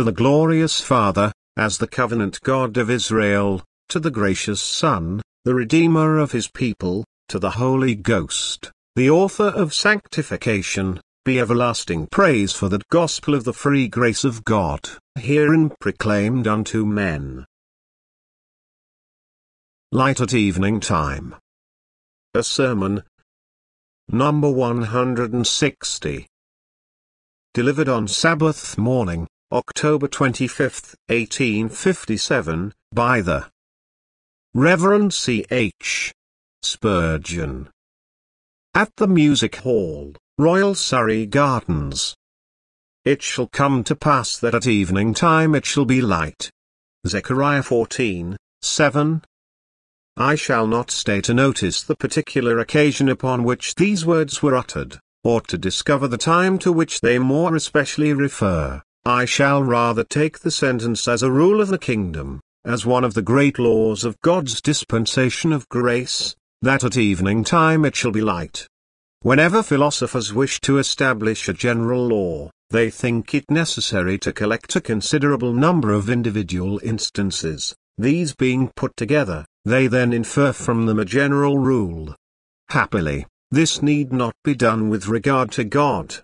to the glorious Father, as the covenant God of Israel, to the gracious Son, the Redeemer of his people, to the Holy Ghost, the author of sanctification, be everlasting praise for that gospel of the free grace of God, herein proclaimed unto men. Light at evening time. A sermon. Number 160. Delivered on Sabbath morning, October 25, 1857, by the Reverend C. H. Spurgeon. At the Music Hall, Royal Surrey Gardens. It shall come to pass that at evening time it shall be light. Zechariah 14, 7. I shall not stay to notice the particular occasion upon which these words were uttered, or to discover the time to which they more especially refer. I shall rather take the sentence as a rule of the kingdom, as one of the great laws of God's dispensation of grace, that at evening time it shall be light. Whenever philosophers wish to establish a general law, they think it necessary to collect a considerable number of individual instances, these being put together, they then infer from them a general rule. Happily, this need not be done with regard to God.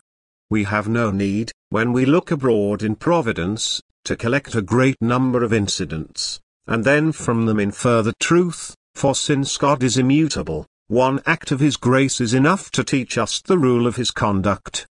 We have no need, when we look abroad in Providence, to collect a great number of incidents, and then from them infer the truth, for since God is immutable, one act of His grace is enough to teach us the rule of His conduct.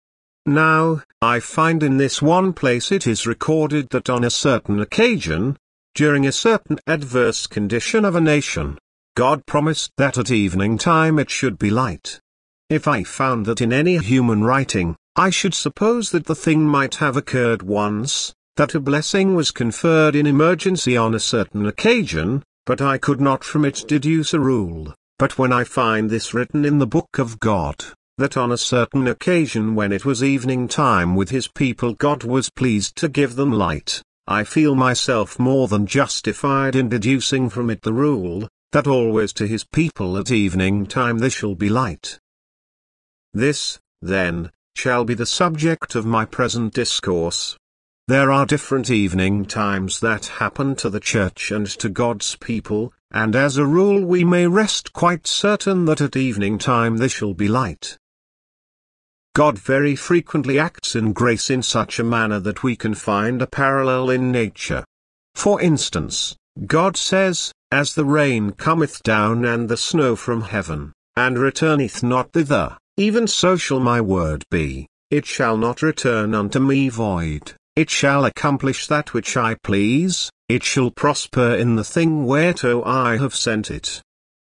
Now, I find in this one place it is recorded that on a certain occasion, during a certain adverse condition of a nation, God promised that at evening time it should be light. If I found that in any human writing, I should suppose that the thing might have occurred once, that a blessing was conferred in emergency on a certain occasion, but I could not from it deduce a rule. But when I find this written in the book of God, that on a certain occasion when it was evening time with his people God was pleased to give them light, I feel myself more than justified in deducing from it the rule, that always to his people at evening time there shall be light. This, then, shall be the subject of my present discourse. There are different evening times that happen to the Church and to God's people, and as a rule we may rest quite certain that at evening time there shall be light. God very frequently acts in grace in such a manner that we can find a parallel in nature. For instance, God says, As the rain cometh down and the snow from heaven, and returneth not thither, even so shall my word be, it shall not return unto me void. It shall accomplish that which I please, it shall prosper in the thing whereto I have sent it.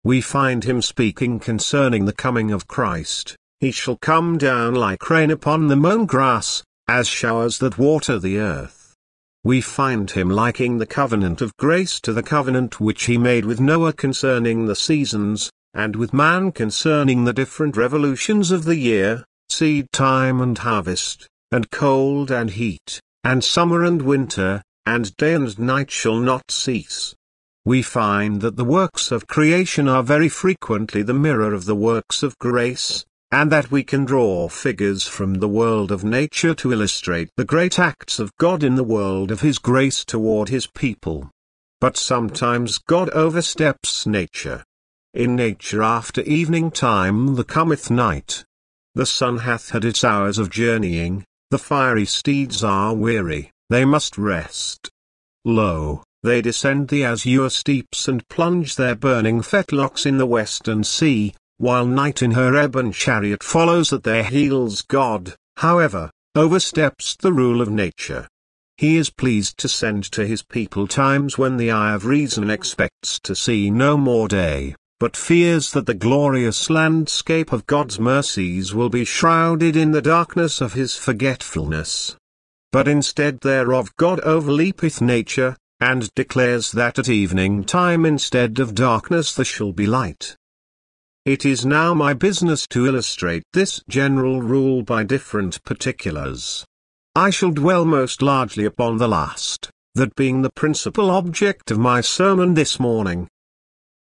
We find him speaking concerning the coming of Christ, he shall come down like rain upon the mown grass, as showers that water the earth. We find him liking the covenant of grace to the covenant which he made with Noah concerning the seasons, and with man concerning the different revolutions of the year, seed time and harvest, and cold and heat and summer and winter, and day and night shall not cease. We find that the works of creation are very frequently the mirror of the works of grace, and that we can draw figures from the world of nature to illustrate the great acts of God in the world of His grace toward His people. But sometimes God oversteps nature. In nature after evening time there cometh night. The sun hath had its hours of journeying, the fiery steeds are weary, they must rest. Lo, they descend the azure steeps and plunge their burning fetlocks in the western sea, while night in her ebon chariot follows at their heels God, however, oversteps the rule of nature. He is pleased to send to his people times when the eye of reason expects to see no more day but fears that the glorious landscape of God's mercies will be shrouded in the darkness of his forgetfulness. But instead thereof God overleapeth nature, and declares that at evening time instead of darkness there shall be light. It is now my business to illustrate this general rule by different particulars. I shall dwell most largely upon the last, that being the principal object of my sermon this morning.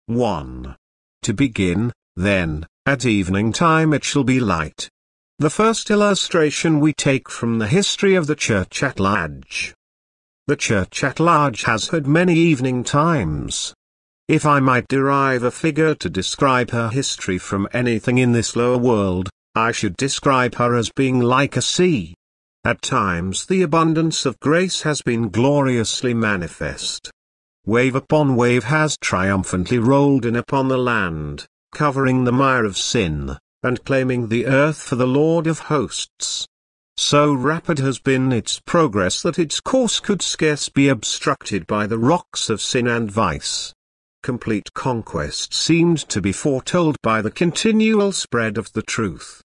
1. To begin, then, at evening time it shall be light. The first illustration we take from the history of the Church at large. the church at large has had many evening times. If I might derive a figure to describe her history from anything in this lower world, I should describe her as being like a sea. At times the abundance of grace has been gloriously manifest. Wave upon wave has triumphantly rolled in upon the land, covering the mire of sin, and claiming the earth for the Lord of hosts. So rapid has been its progress that its course could scarce be obstructed by the rocks of sin and vice. Complete conquest seemed to be foretold by the continual spread of the truth.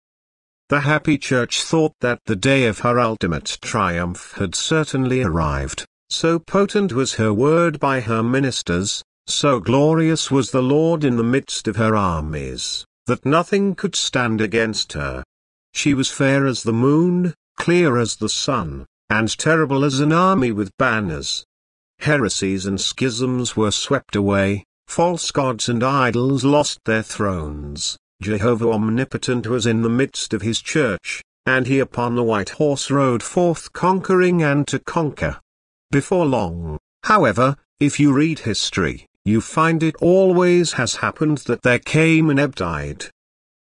The happy church thought that the day of her ultimate triumph had certainly arrived, so potent was her word by her ministers, so glorious was the Lord in the midst of her armies, that nothing could stand against her. She was fair as the moon, clear as the sun, and terrible as an army with banners. Heresies and schisms were swept away, false gods and idols lost their thrones, Jehovah Omnipotent was in the midst of his church, and he upon the white horse rode forth conquering and to conquer. Before long, however, if you read history, you find it always has happened that there came an ebb tide.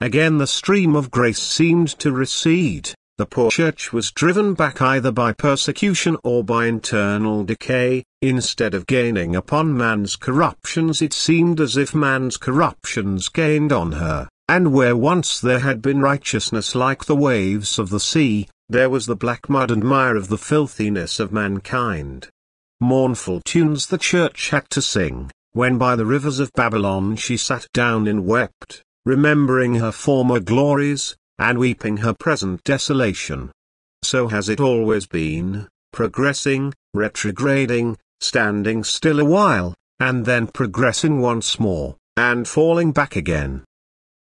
Again the stream of grace seemed to recede, the poor church was driven back either by persecution or by internal decay, instead of gaining upon man's corruptions it seemed as if man's corruptions gained on her. And where once there had been righteousness like the waves of the sea, there was the black mud and mire of the filthiness of mankind. Mournful tunes the church had to sing, when by the rivers of Babylon she sat down and wept, remembering her former glories, and weeping her present desolation. So has it always been, progressing, retrograding, standing still a while, and then progressing once more, and falling back again.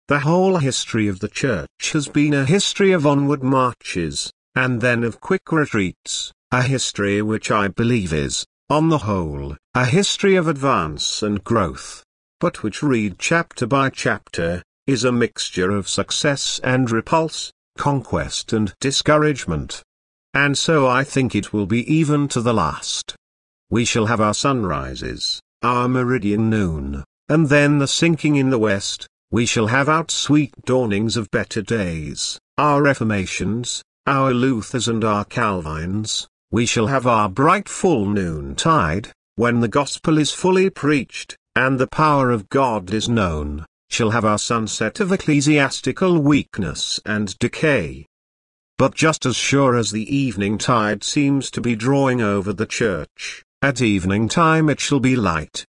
The whole history of the Church has been a history of onward marches, and then of quick retreats, a history which I believe is, on the whole, a history of advance and growth, but which read chapter by chapter, is a mixture of success and repulse, conquest and discouragement. And so I think it will be even to the last. We shall have our sunrises, our meridian noon, and then the sinking in the west, we shall have out sweet dawnings of better days, our Reformations, our Luthers and our Calvins, we shall have our bright full noon tide, when the gospel is fully preached, and the power of God is known, shall have our sunset of ecclesiastical weakness and decay. But just as sure as the evening tide seems to be drawing over the church, at evening time it shall be light,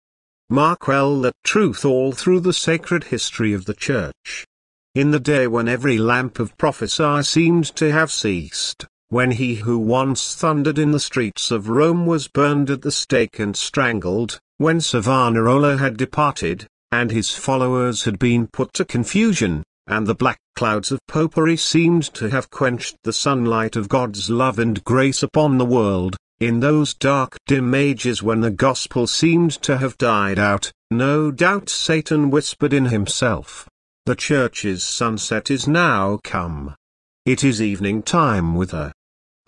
Mark well that truth all through the sacred history of the Church. In the day when every lamp of prophecy seemed to have ceased, when he who once thundered in the streets of Rome was burned at the stake and strangled, when Savonarola had departed, and his followers had been put to confusion, and the black clouds of popery seemed to have quenched the sunlight of God's love and grace upon the world, in those dark dim ages when the gospel seemed to have died out, no doubt Satan whispered in himself, The church's sunset is now come. It is evening time with her.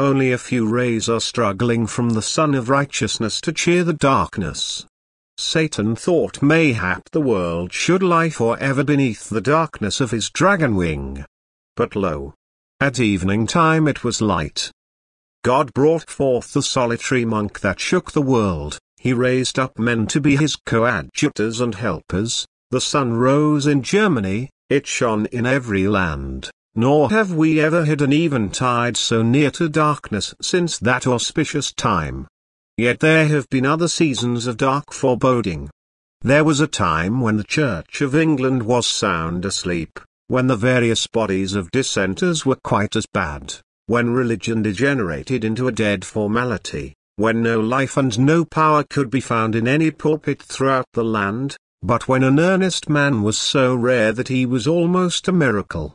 Only a few rays are struggling from the sun of righteousness to cheer the darkness. Satan thought mayhap the world should lie forever beneath the darkness of his dragon wing. But lo! At evening time it was light, God brought forth the solitary monk that shook the world, he raised up men to be his coadjutors and helpers, the sun rose in Germany, it shone in every land, nor have we ever had an eventide so near to darkness since that auspicious time. Yet there have been other seasons of dark foreboding. There was a time when the Church of England was sound asleep, when the various bodies of dissenters were quite as bad when religion degenerated into a dead formality, when no life and no power could be found in any pulpit throughout the land, but when an earnest man was so rare that he was almost a miracle.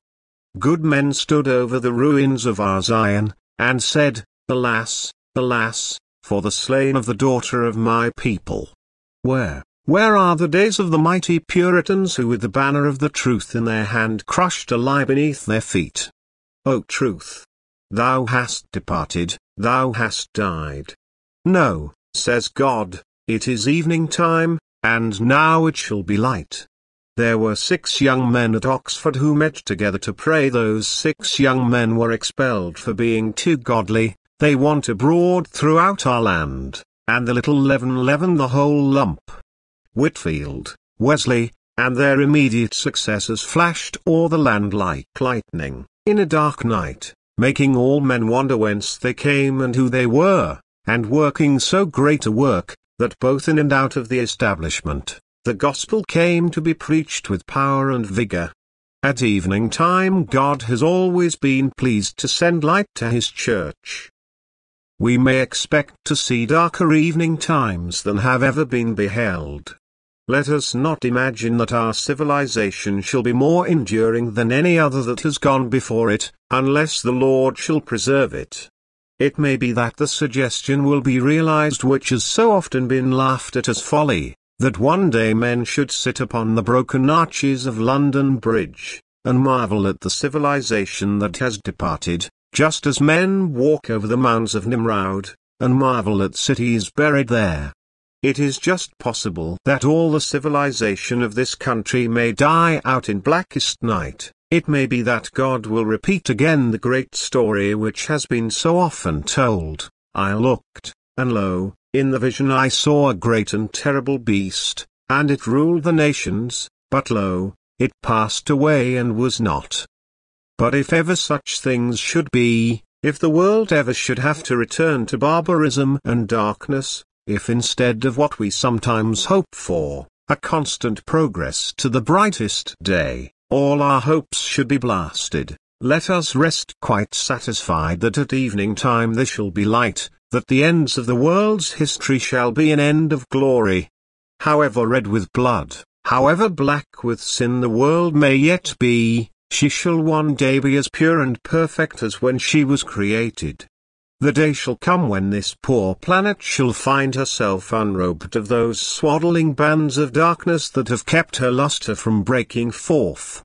Good men stood over the ruins of our Zion, and said, Alas, alas, for the slain of the daughter of my people. Where, where are the days of the mighty Puritans who with the banner of the truth in their hand crushed a lie beneath their feet? O truth! Thou hast departed, thou hast died. No, says God, it is evening time, and now it shall be light. There were six young men at Oxford who met together to pray. Those six young men were expelled for being too godly, they want abroad throughout our land, and the little leaven leaven the whole lump. Whitfield, Wesley, and their immediate successors flashed o'er the land like lightning, in a dark night, making all men wonder whence they came and who they were, and working so great a work, that both in and out of the establishment, the gospel came to be preached with power and vigor. At evening time God has always been pleased to send light to his church. We may expect to see darker evening times than have ever been beheld. Let us not imagine that our civilization shall be more enduring than any other that has gone before it, unless the Lord shall preserve it. It may be that the suggestion will be realized which has so often been laughed at as folly, that one day men should sit upon the broken arches of London Bridge, and marvel at the civilization that has departed, just as men walk over the mounds of Nimrod, and marvel at cities buried there. It is just possible that all the civilization of this country may die out in blackest night. It may be that God will repeat again the great story which has been so often told. I looked, and lo, in the vision I saw a great and terrible beast, and it ruled the nations, but lo, it passed away and was not. But if ever such things should be, if the world ever should have to return to barbarism and darkness, if instead of what we sometimes hope for, a constant progress to the brightest day, all our hopes should be blasted, let us rest quite satisfied that at evening time there shall be light, that the ends of the world's history shall be an end of glory. However red with blood, however black with sin the world may yet be, she shall one day be as pure and perfect as when she was created. The day shall come when this poor planet shall find herself unrobed of those swaddling bands of darkness that have kept her luster from breaking forth.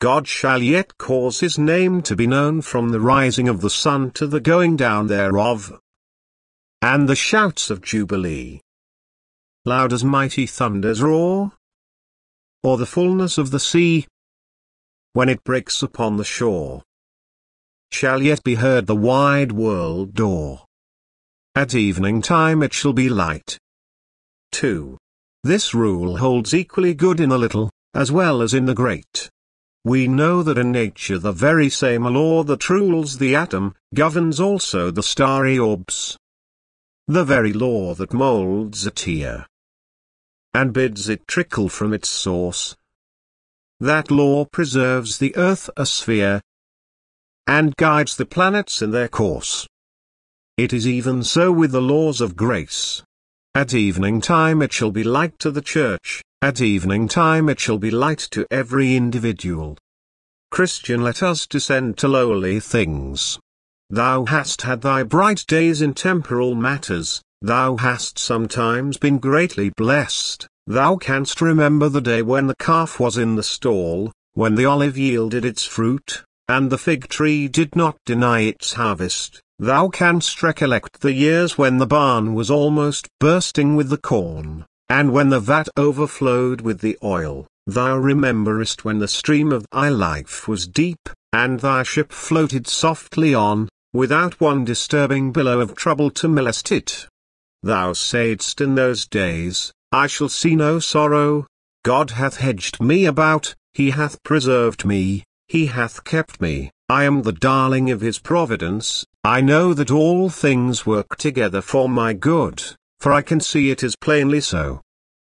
God shall yet cause his name to be known from the rising of the sun to the going down thereof and the shouts of jubilee. Loud as mighty thunders roar, or the fullness of the sea, when it breaks upon the shore, shall yet be heard the wide world door. At evening time it shall be light. 2. This rule holds equally good in the little, as well as in the great. We know that in nature the very same law that rules the atom, governs also the starry orbs the very law that molds a tear and bids it trickle from its source. That law preserves the earth a sphere and guides the planets in their course. It is even so with the laws of grace. At evening time it shall be light to the church, at evening time it shall be light to every individual. Christian let us descend to lowly things. Thou hast had thy bright days in temporal matters, thou hast sometimes been greatly blessed, thou canst remember the day when the calf was in the stall, when the olive yielded its fruit, and the fig tree did not deny its harvest, thou canst recollect the years when the barn was almost bursting with the corn, and when the vat overflowed with the oil, thou rememberest when the stream of thy life was deep, and thy ship floated softly on, without one disturbing billow of trouble to molest it. Thou saidst in those days, I shall see no sorrow, God hath hedged me about, he hath preserved me, he hath kept me, I am the darling of his providence, I know that all things work together for my good, for I can see it is plainly so.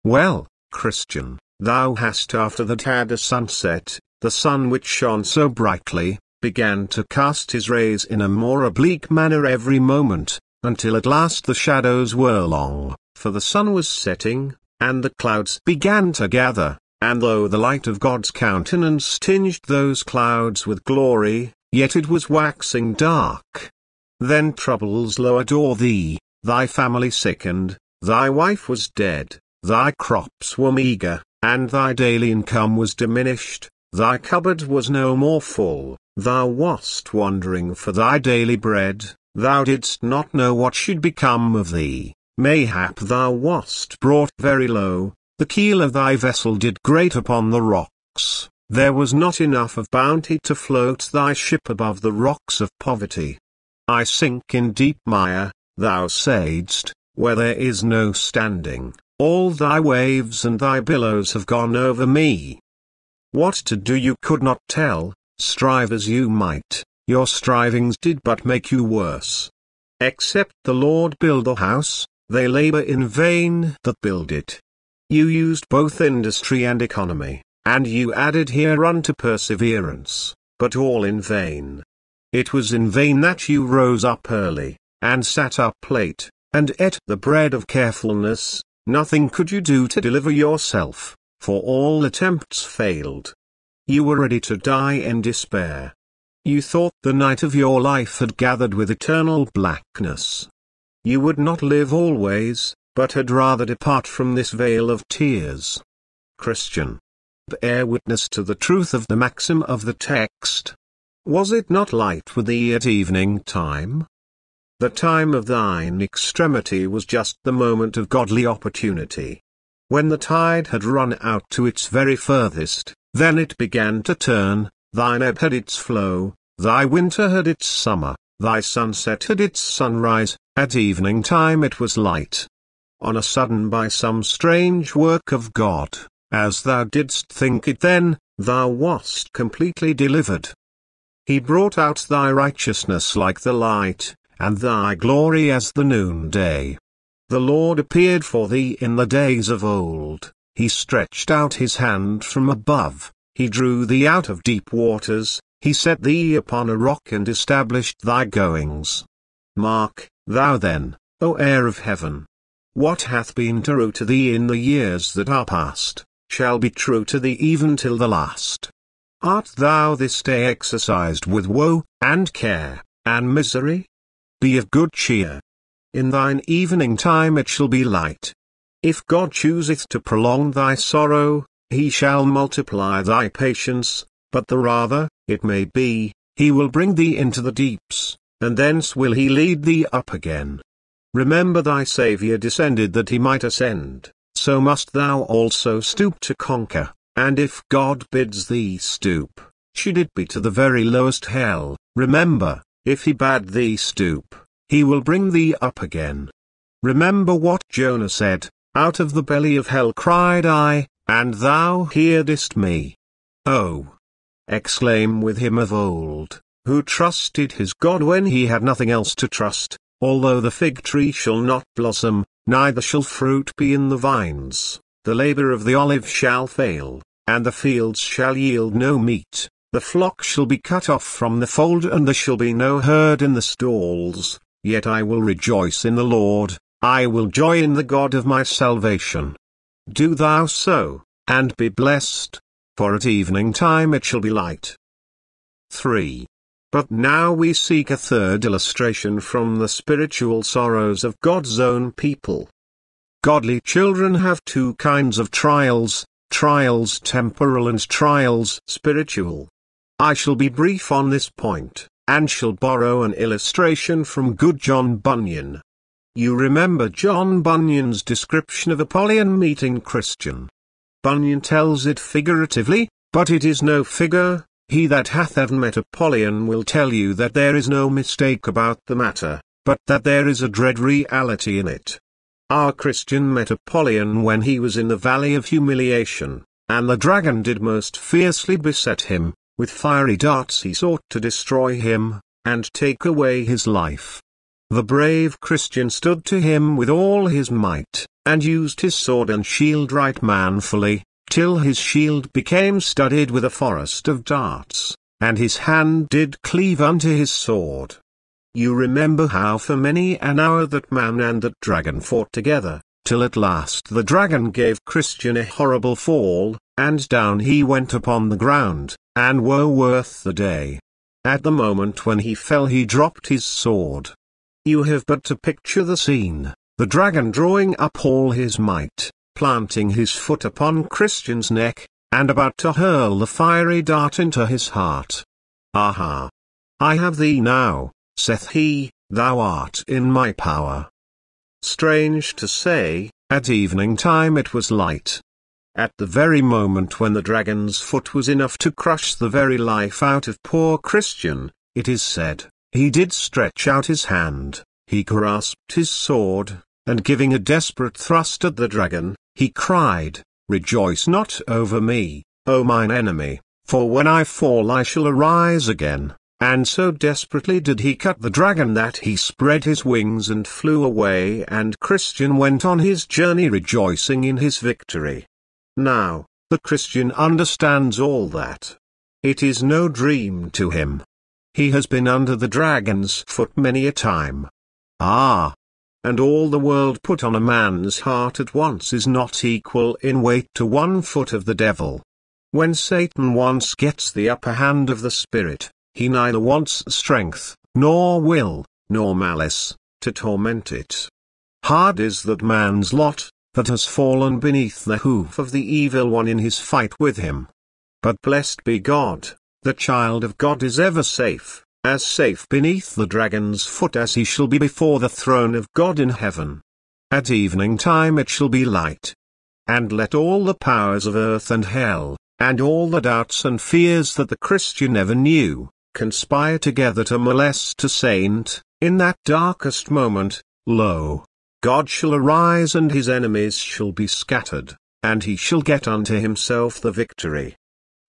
Well, Christian, thou hast after that had a sunset, the sun which shone so brightly, began to cast his rays in a more oblique manner every moment, until at last the shadows were long, for the sun was setting, and the clouds began to gather, and though the light of God's countenance tinged those clouds with glory, yet it was waxing dark. Then troubles lowered o'er thee, thy family sickened, thy wife was dead, thy crops were meagre, and thy daily income was diminished, thy cupboard was no more full, Thou wast wandering for thy daily bread, thou didst not know what should become of thee, mayhap thou wast brought very low, the keel of thy vessel did grate upon the rocks, there was not enough of bounty to float thy ship above the rocks of poverty. I sink in deep mire, thou saidst, where there is no standing, all thy waves and thy billows have gone over me. What to do you could not tell, strive as you might, your strivings did but make you worse. Except the Lord build a house, they labor in vain that build it. You used both industry and economy, and you added hereunto perseverance, but all in vain. It was in vain that you rose up early, and sat up late, and ate the bread of carefulness, nothing could you do to deliver yourself for all attempts failed. You were ready to die in despair. You thought the night of your life had gathered with eternal blackness. You would not live always, but had rather depart from this vale of tears. Christian. Bear witness to the truth of the maxim of the text. Was it not light with thee at evening time? The time of thine extremity was just the moment of godly opportunity. When the tide had run out to its very furthest, then it began to turn, thine ebb had its flow, thy winter had its summer, thy sunset had its sunrise, at evening time it was light. On a sudden by some strange work of God, as thou didst think it then, thou wast completely delivered. He brought out thy righteousness like the light, and thy glory as the noonday. The Lord appeared for thee in the days of old, he stretched out his hand from above, he drew thee out of deep waters, he set thee upon a rock and established thy goings. Mark, thou then, O heir of heaven. What hath been true to thee in the years that are past, shall be true to thee even till the last. Art thou this day exercised with woe, and care, and misery? Be of good cheer, in thine evening time it shall be light. If God chooseth to prolong thy sorrow, he shall multiply thy patience, but the rather, it may be, he will bring thee into the deeps, and thence will he lead thee up again. Remember thy Saviour descended that he might ascend, so must thou also stoop to conquer, and if God bids thee stoop, should it be to the very lowest hell, remember, if he bade thee stoop, he will bring thee up again. Remember what Jonah said, Out of the belly of hell cried I, and thou heardest me. Oh! Exclaim with him of old, who trusted his God when he had nothing else to trust, although the fig tree shall not blossom, neither shall fruit be in the vines, the labor of the olive shall fail, and the fields shall yield no meat, the flock shall be cut off from the fold and there shall be no herd in the stalls, Yet I will rejoice in the Lord, I will joy in the God of my salvation. Do thou so, and be blessed, for at evening time it shall be light. 3. But now we seek a third illustration from the spiritual sorrows of God's own people. Godly children have two kinds of trials, trials temporal and trials spiritual. I shall be brief on this point and shall borrow an illustration from good John Bunyan. You remember John Bunyan's description of Apollyon meeting Christian. Bunyan tells it figuratively, but it is no figure, he that hath ever met Apollyon will tell you that there is no mistake about the matter, but that there is a dread reality in it. Our Christian met Apollyon when he was in the valley of humiliation, and the dragon did most fiercely beset him, with fiery darts he sought to destroy him, and take away his life. The brave Christian stood to him with all his might, and used his sword and shield right manfully, till his shield became studded with a forest of darts, and his hand did cleave unto his sword. You remember how for many an hour that man and that dragon fought together, till at last the dragon gave Christian a horrible fall, and down he went upon the ground, and woe worth the day. At the moment when he fell he dropped his sword. You have but to picture the scene, the dragon drawing up all his might, planting his foot upon Christian's neck, and about to hurl the fiery dart into his heart. Aha! I have thee now, saith he, thou art in my power. Strange to say, at evening time it was light. At the very moment when the dragon's foot was enough to crush the very life out of poor Christian, it is said, he did stretch out his hand, he grasped his sword, and giving a desperate thrust at the dragon, he cried, Rejoice not over me, O mine enemy, for when I fall I shall arise again. And so desperately did he cut the dragon that he spread his wings and flew away and Christian went on his journey rejoicing in his victory. Now, the Christian understands all that. It is no dream to him. He has been under the dragon's foot many a time. Ah! And all the world put on a man's heart at once is not equal in weight to one foot of the devil. When Satan once gets the upper hand of the spirit, he neither wants strength, nor will, nor malice, to torment it. Hard is that man's lot, that has fallen beneath the hoof of the evil one in his fight with him. But blessed be God, the child of God is ever safe, as safe beneath the dragon's foot as he shall be before the throne of God in heaven. At evening time it shall be light. And let all the powers of earth and hell, and all the doubts and fears that the Christian ever knew, conspire together to molest a saint, in that darkest moment, lo! God shall arise and his enemies shall be scattered, and he shall get unto himself the victory.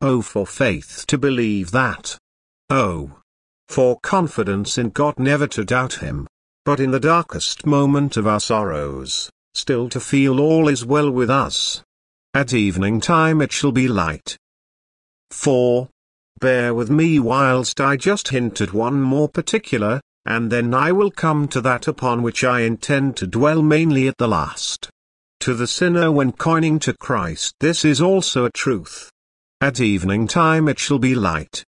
Oh for faith to believe that! Oh! For confidence in God never to doubt him, but in the darkest moment of our sorrows, still to feel all is well with us. At evening time it shall be light. 4. Bear with me whilst I just hint at one more particular, and then I will come to that upon which I intend to dwell mainly at the last. To the sinner when coining to Christ this is also a truth. At evening time it shall be light.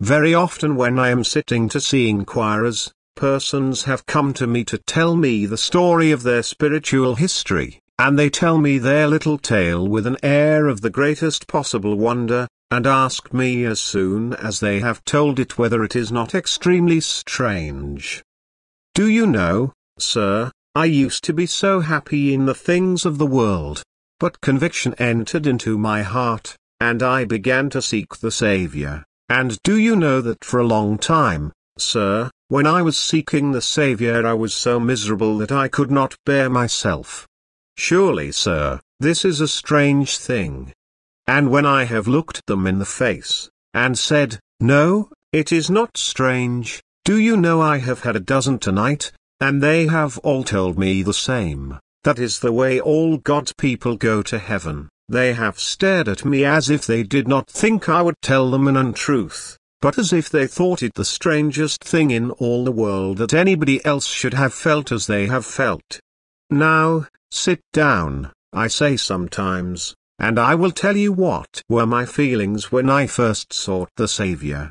Very often when I am sitting to see inquirers, persons have come to me to tell me the story of their spiritual history, and they tell me their little tale with an air of the greatest possible wonder, and ask me as soon as they have told it whether it is not extremely strange. Do you know, sir, I used to be so happy in the things of the world, but conviction entered into my heart, and I began to seek the Saviour, and do you know that for a long time, sir, when I was seeking the Saviour I was so miserable that I could not bear myself. Surely sir, this is a strange thing. And when I have looked them in the face, and said, No, it is not strange, do you know I have had a dozen tonight, and they have all told me the same, that is the way all God's people go to heaven, they have stared at me as if they did not think I would tell them an untruth, but as if they thought it the strangest thing in all the world that anybody else should have felt as they have felt. Now, sit down, I say sometimes, and I will tell you what were my feelings when I first sought the Saviour.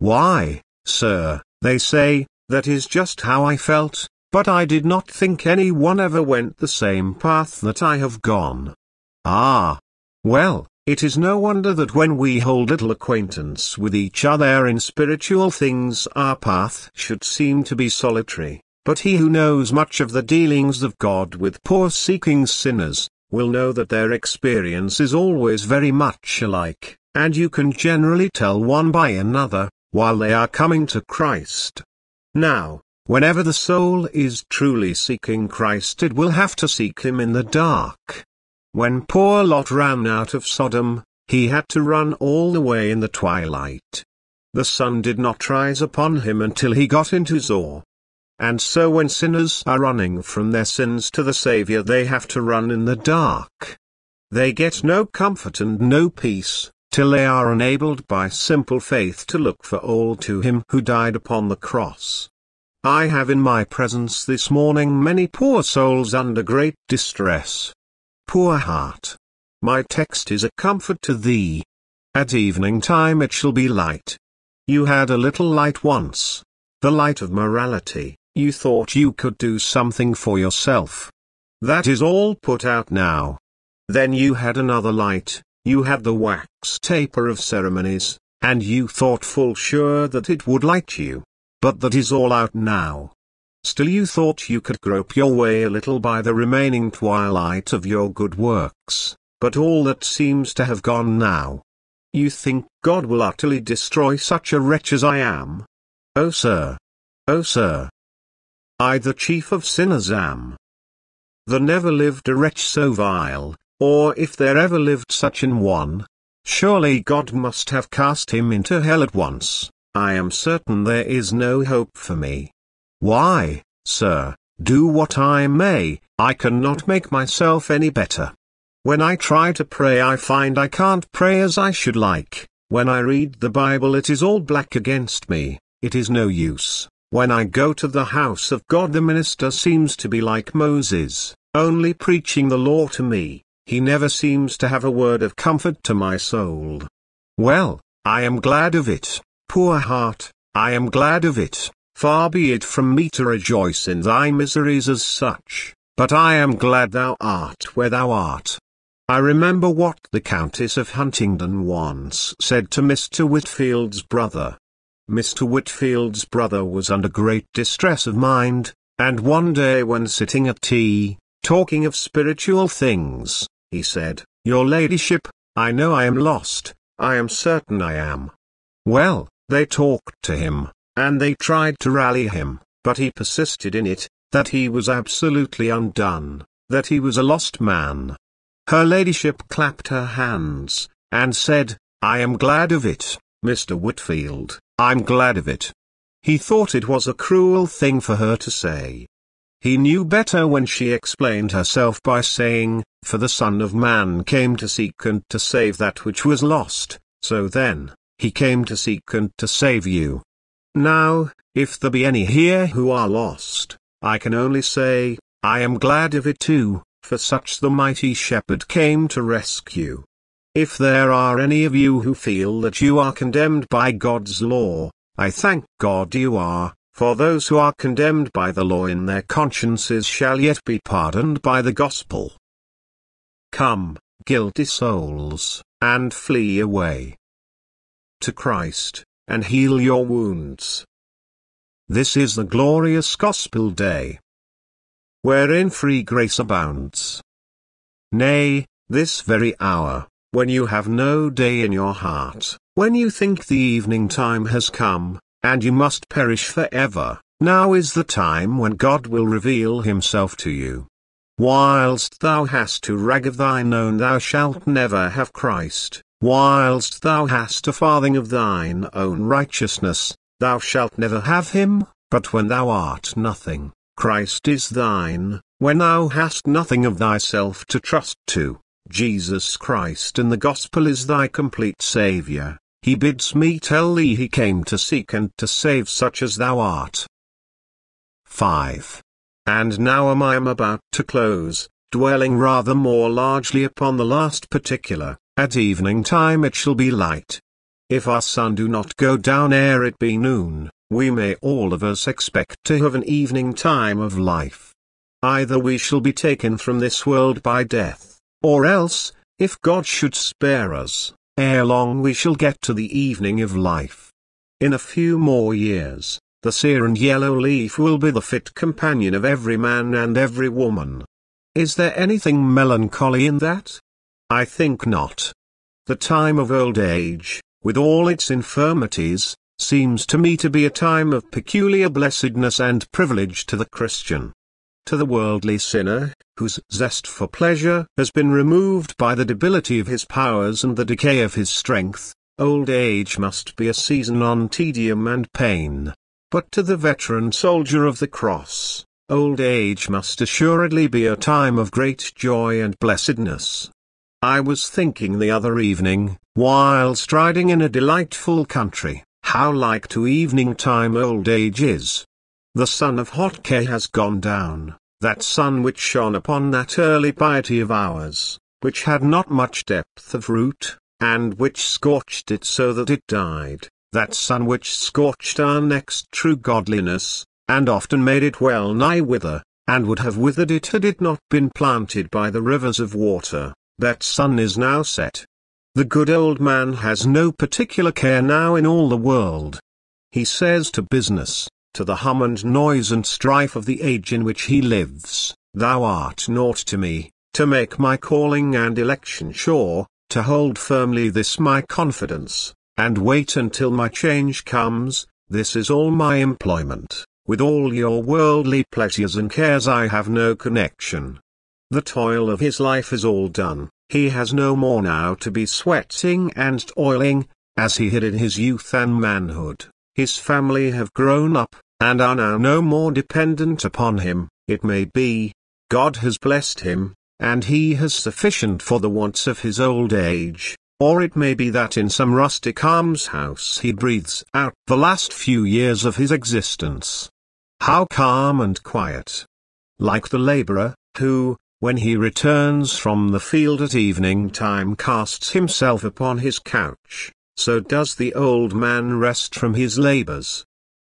Why, sir, they say, that is just how I felt, but I did not think any one ever went the same path that I have gone. Ah! Well, it is no wonder that when we hold little acquaintance with each other in spiritual things our path should seem to be solitary, but he who knows much of the dealings of God with poor seeking sinners, will know that their experience is always very much alike, and you can generally tell one by another, while they are coming to Christ. Now, whenever the soul is truly seeking Christ it will have to seek Him in the dark. When poor Lot ran out of Sodom, he had to run all the way in the twilight. The sun did not rise upon him until he got into Zoar. And so when sinners are running from their sins to the Savior they have to run in the dark. They get no comfort and no peace, till they are enabled by simple faith to look for all to Him who died upon the cross. I have in my presence this morning many poor souls under great distress. Poor heart! My text is a comfort to thee. At evening time it shall be light. You had a little light once. The light of morality. You thought you could do something for yourself. That is all put out now. Then you had another light, you had the wax taper of ceremonies, and you thought full sure that it would light you. But that is all out now. Still you thought you could grope your way a little by the remaining twilight of your good works, but all that seems to have gone now. You think God will utterly destroy such a wretch as I am? Oh sir! Oh sir! I the chief of sinners am. There never lived a wretch so vile, or if there ever lived such an one, surely God must have cast him into hell at once, I am certain there is no hope for me. Why, sir, do what I may, I cannot make myself any better. When I try to pray I find I can't pray as I should like, when I read the Bible it is all black against me, it is no use. When I go to the house of God the minister seems to be like Moses, only preaching the law to me, he never seems to have a word of comfort to my soul. Well, I am glad of it, poor heart, I am glad of it. Far be it from me to rejoice in thy miseries as such, but I am glad thou art where thou art. I remember what the Countess of Huntingdon once said to Mr. Whitfield's brother. Mr. Whitfield's brother was under great distress of mind, and one day when sitting at tea, talking of spiritual things, he said, Your ladyship, I know I am lost, I am certain I am. Well, they talked to him, and they tried to rally him, but he persisted in it, that he was absolutely undone, that he was a lost man. Her ladyship clapped her hands, and said, I am glad of it, Mr. Whitfield, I'm glad of it. He thought it was a cruel thing for her to say. He knew better when she explained herself by saying, For the Son of Man came to seek and to save that which was lost, so then, he came to seek and to save you. Now, if there be any here who are lost, I can only say, I am glad of it too, for such the mighty shepherd came to rescue. If there are any of you who feel that you are condemned by God's law, I thank God you are, for those who are condemned by the law in their consciences shall yet be pardoned by the gospel. Come, guilty souls, and flee away to Christ and heal your wounds. This is the glorious gospel day, wherein free grace abounds. Nay, this very hour, when you have no day in your heart, when you think the evening time has come, and you must perish forever, now is the time when God will reveal himself to you. Whilst thou hast to rag of thine own thou shalt never have Christ. Whilst thou hast a farthing of thine own righteousness, thou shalt never have him, but when thou art nothing, Christ is thine, when thou hast nothing of thyself to trust to, Jesus Christ in the gospel is thy complete Saviour, he bids me tell thee he came to seek and to save such as thou art. 5. And now am I am about to close, dwelling rather more largely upon the last particular, at evening time it shall be light. If our sun do not go down ere it be noon, we may all of us expect to have an evening time of life. Either we shall be taken from this world by death, or else, if God should spare us, ere long we shall get to the evening of life. In a few more years, the sere and yellow leaf will be the fit companion of every man and every woman. Is there anything melancholy in that? I think not. The time of old age, with all its infirmities, seems to me to be a time of peculiar blessedness and privilege to the Christian. To the worldly sinner, whose zest for pleasure has been removed by the debility of his powers and the decay of his strength, old age must be a season on tedium and pain. But to the veteran soldier of the cross, old age must assuredly be a time of great joy and blessedness. I was thinking the other evening, while striding in a delightful country, how like to evening time old age is. The sun of Hotke has gone down, that sun which shone upon that early piety of ours, which had not much depth of root, and which scorched it so that it died, that sun which scorched our next true godliness, and often made it well nigh wither, and would have withered it had it not been planted by the rivers of water. That sun is now set. The good old man has no particular care now in all the world. He says to business, to the hum and noise and strife of the age in which he lives, thou art naught to me, to make my calling and election sure, to hold firmly this my confidence, and wait until my change comes, this is all my employment, with all your worldly pleasures and cares I have no connection. The toil of his life is all done, he has no more now to be sweating and toiling, as he had in his youth and manhood, his family have grown up, and are now no more dependent upon him, it may be, God has blessed him, and he has sufficient for the wants of his old age, or it may be that in some rustic almshouse he breathes out the last few years of his existence. How calm and quiet! Like the laborer, who, when he returns from the field at evening time casts himself upon his couch, so does the old man rest from his labors.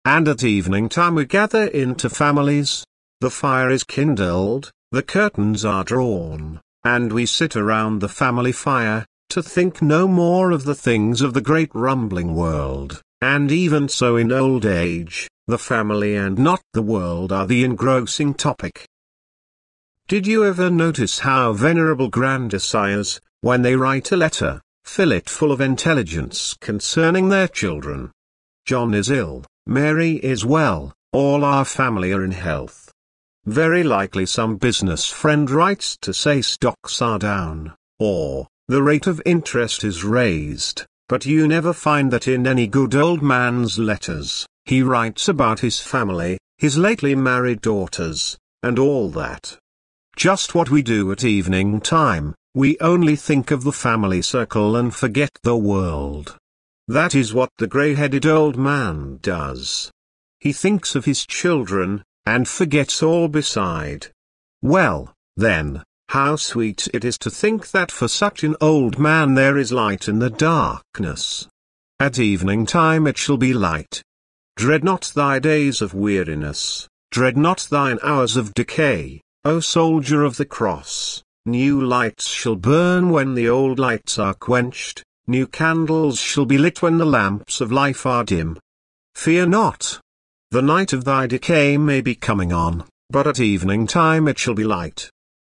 And at evening time we gather into families, the fire is kindled, the curtains are drawn, and we sit around the family fire, to think no more of the things of the great rumbling world, and even so in old age, the family and not the world are the engrossing topic. Did you ever notice how venerable grandsires, when they write a letter, fill it full of intelligence concerning their children? John is ill, Mary is well, all our family are in health. Very likely some business friend writes to say stocks are down, or, the rate of interest is raised, but you never find that in any good old man's letters, he writes about his family, his lately married daughters, and all that. Just what we do at evening time, we only think of the family circle and forget the world. That is what the grey-headed old man does. He thinks of his children, and forgets all beside. Well, then, how sweet it is to think that for such an old man there is light in the darkness. At evening time it shall be light. Dread not thy days of weariness, dread not thine hours of decay, O soldier of the cross, new lights shall burn when the old lights are quenched, new candles shall be lit when the lamps of life are dim. Fear not, the night of thy decay may be coming on, but at evening time it shall be light.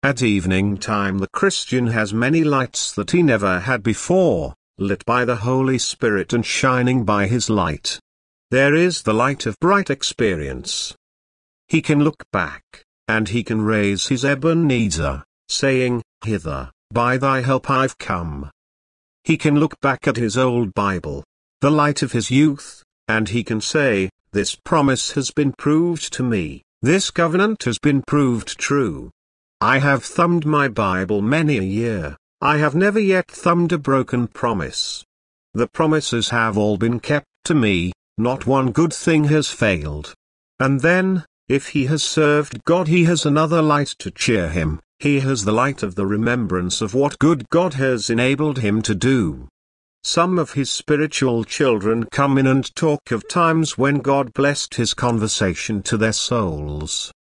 At evening time the Christian has many lights that he never had before, lit by the Holy Spirit and shining by his light. There is the light of bright experience. He can look back, and he can raise his Ebenezer, saying, Hither, by thy help I've come. He can look back at his old Bible, the light of his youth, and he can say, this promise has been proved to me, this covenant has been proved true. I have thumbed my Bible many a year, I have never yet thumbed a broken promise. The promises have all been kept to me, not one good thing has failed. And then, if he has served God he has another light to cheer him, he has the light of the remembrance of what good God has enabled him to do. Some of his spiritual children come in and talk of times when God blessed his conversation to their souls.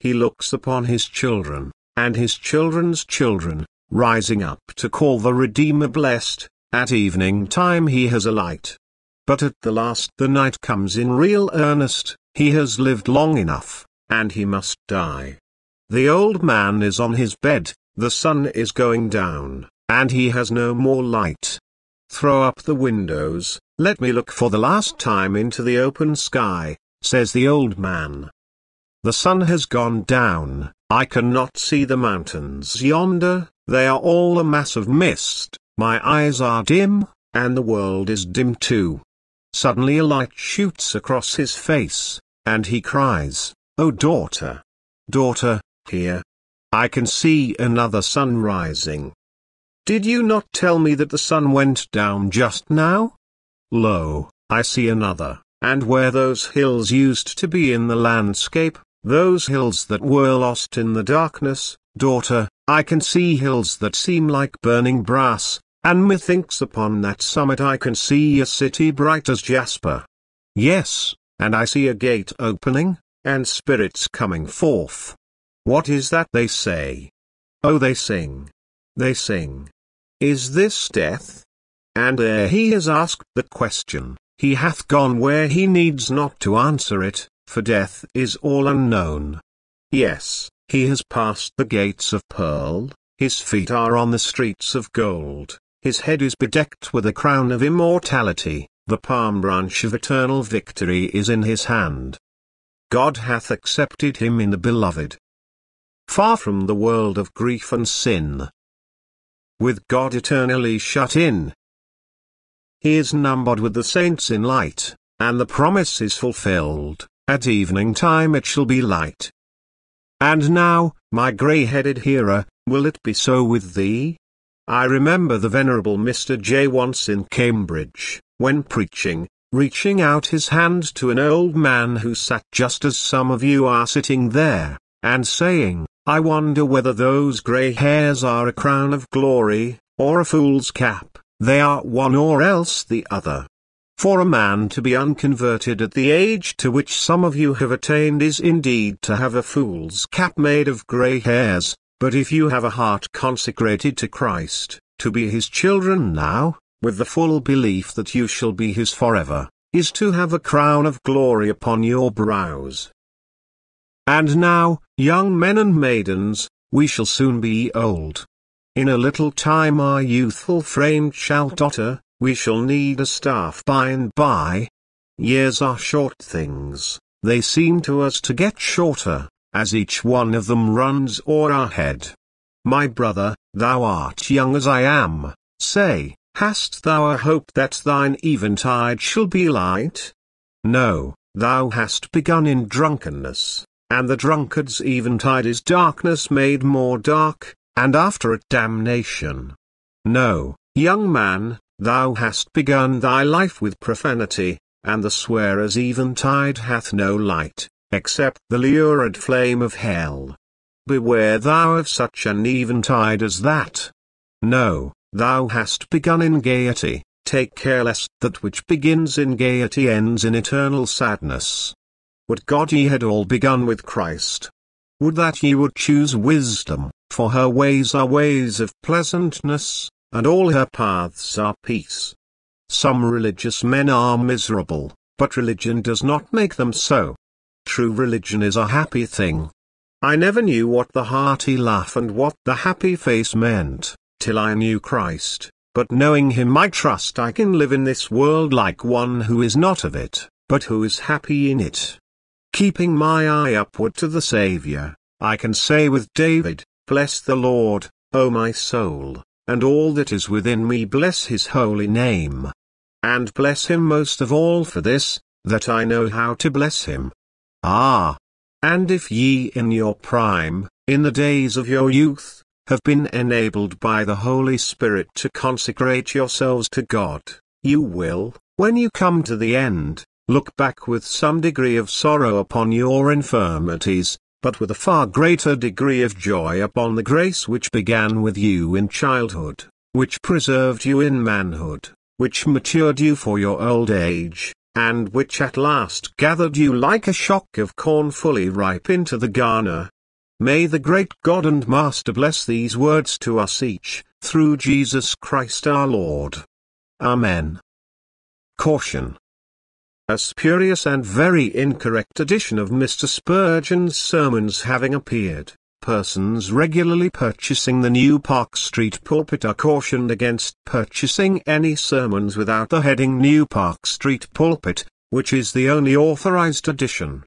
He looks upon his children, and his children's children, rising up to call the Redeemer blessed, at evening time he has a light. But at the last the night comes in real earnest, he has lived long enough, and he must die. The old man is on his bed, the sun is going down, and he has no more light. Throw up the windows, let me look for the last time into the open sky, says the old man. The sun has gone down, I cannot see the mountains yonder, they are all a mass of mist, my eyes are dim, and the world is dim too. Suddenly a light shoots across his face, and he cries, Oh daughter! Daughter, here! I can see another sun rising. Did you not tell me that the sun went down just now? Lo, I see another, and where those hills used to be in the landscape, those hills that were lost in the darkness, daughter, I can see hills that seem like burning brass, and methinks upon that summit I can see a city bright as jasper. Yes, and I see a gate opening, and spirits coming forth. What is that they say? Oh they sing. They sing. Is this death? And ere he has asked the question, he hath gone where he needs not to answer it, for death is all unknown. Yes, he has passed the gates of pearl, his feet are on the streets of gold, his head is bedecked with a crown of immortality, the palm branch of eternal victory is in his hand. God hath accepted him in the beloved. Far from the world of grief and sin. With God eternally shut in. He is numbered with the saints in light, and the promise is fulfilled, at evening time it shall be light. And now, my grey-headed hearer, will it be so with thee? I remember the Venerable Mr. Jay once in Cambridge, when preaching, reaching out his hand to an old man who sat just as some of you are sitting there, and saying, I wonder whether those grey hairs are a crown of glory, or a fool's cap, they are one or else the other. For a man to be unconverted at the age to which some of you have attained is indeed to have a fool's cap made of grey hairs, but if you have a heart consecrated to Christ, to be his children now, with the full belief that you shall be his forever, is to have a crown of glory upon your brows. And now, young men and maidens, we shall soon be old. In a little time our youthful frame shall totter, we shall need a staff by and by. Years are short things, they seem to us to get shorter, as each one of them runs o'er our head. My brother, thou art young as I am, say, hast thou a hope that thine eventide shall be light? No, thou hast begun in drunkenness, and the drunkard's eventide is darkness made more dark, and after it damnation. No, young man, Thou hast begun thy life with profanity, and the swearer's eventide hath no light, except the lurid flame of hell. Beware thou of such an eventide as that. No, thou hast begun in gaiety, take care lest that which begins in gaiety ends in eternal sadness. Would God ye had all begun with Christ. Would that ye would choose wisdom, for her ways are ways of pleasantness, and all her paths are peace. Some religious men are miserable, but religion does not make them so. True religion is a happy thing. I never knew what the hearty laugh and what the happy face meant, till I knew Christ, but knowing him I trust I can live in this world like one who is not of it, but who is happy in it. Keeping my eye upward to the Saviour, I can say with David, Bless the Lord, O my soul, and all that is within me bless his holy name. And bless him most of all for this, that I know how to bless him. Ah! And if ye in your prime, in the days of your youth, have been enabled by the Holy Spirit to consecrate yourselves to God, you will, when you come to the end, look back with some degree of sorrow upon your infirmities, but with a far greater degree of joy upon the grace which began with you in childhood, which preserved you in manhood, which matured you for your old age, and which at last gathered you like a shock of corn fully ripe into the garner. May the great God and Master bless these words to us each, through Jesus Christ our Lord. Amen. Caution. A spurious and very incorrect edition of Mr. Spurgeon's sermons having appeared, persons regularly purchasing the new Park Street pulpit are cautioned against purchasing any sermons without the heading New Park Street Pulpit, which is the only authorized edition.